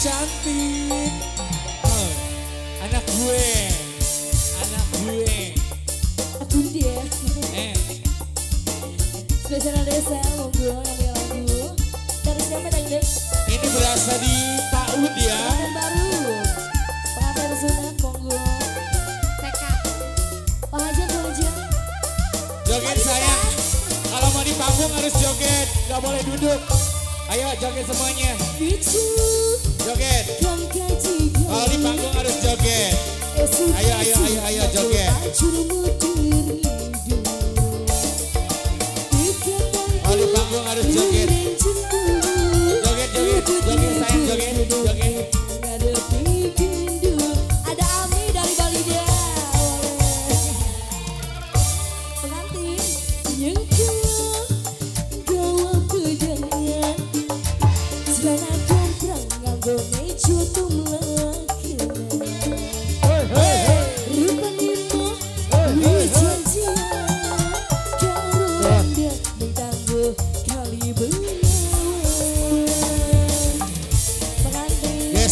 cantik. Oh, Anak gue. Anak gue. Aku dia. Eh. Spesial desa Monggo ngambil lagu. Dari siapa tadi deh Ini berasa di PAUD ya. Baru. Pak Hajar Sunat Monggo. TK Pak Hajar Bu Hajar Joget saya. Kalau mau di panggung harus joget. Gak boleh duduk. Ayo joget semuanya. Bicu joget. oh di panggung harus joget. Ayo ayo ayo ayo joget.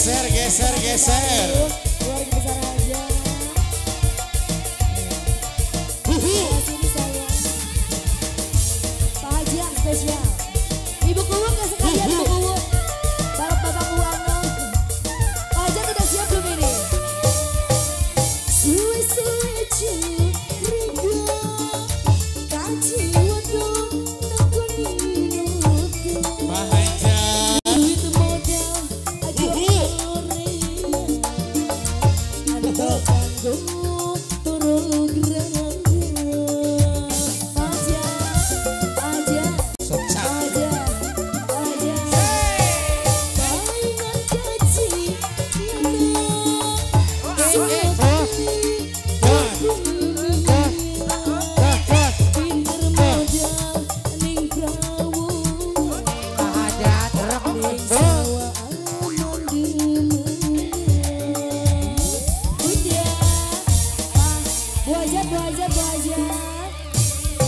geser geser geser. Luar biasa. hmm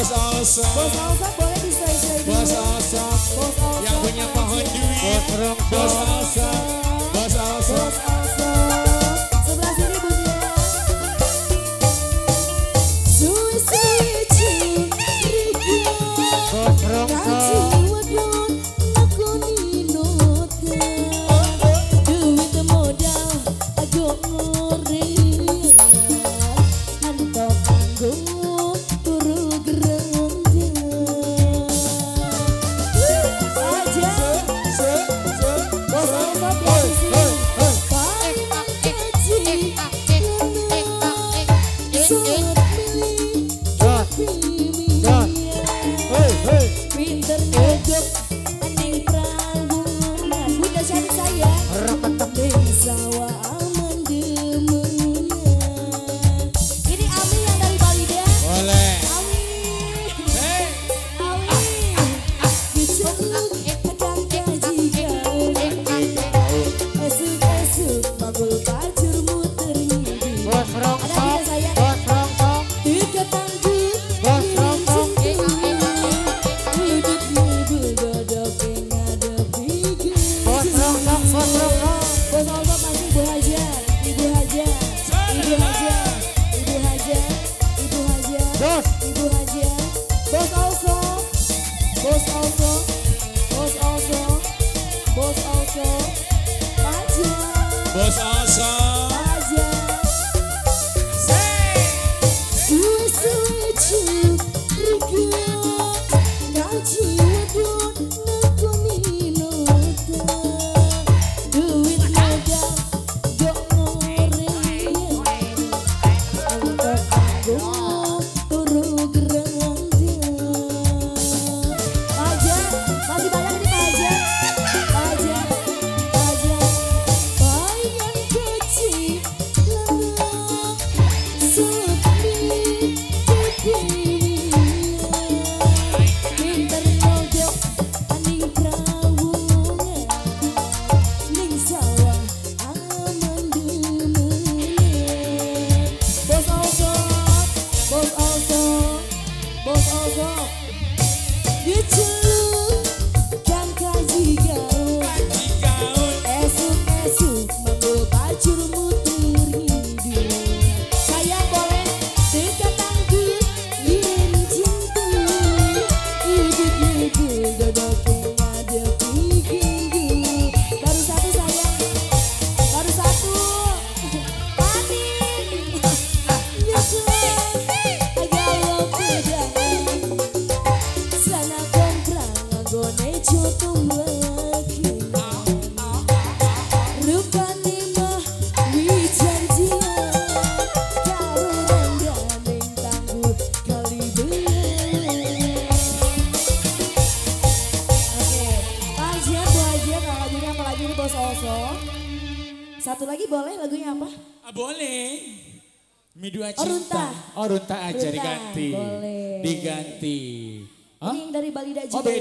Bos Alsa. Bos Alsa boleh disesuaikan. Bos Alsa. Bos Alsa. Yang punya pohon duit. Bos Alsa. Boss Awesome. Boss Awesome. Bos Oso. Satu lagi boleh lagunya apa? Ah, boleh. Midua Oh, cinta. Runta. Oh, runta aja Runta, diganti. boleh. Diganti. Hah? Ini yang dari Bali. Oh, beda.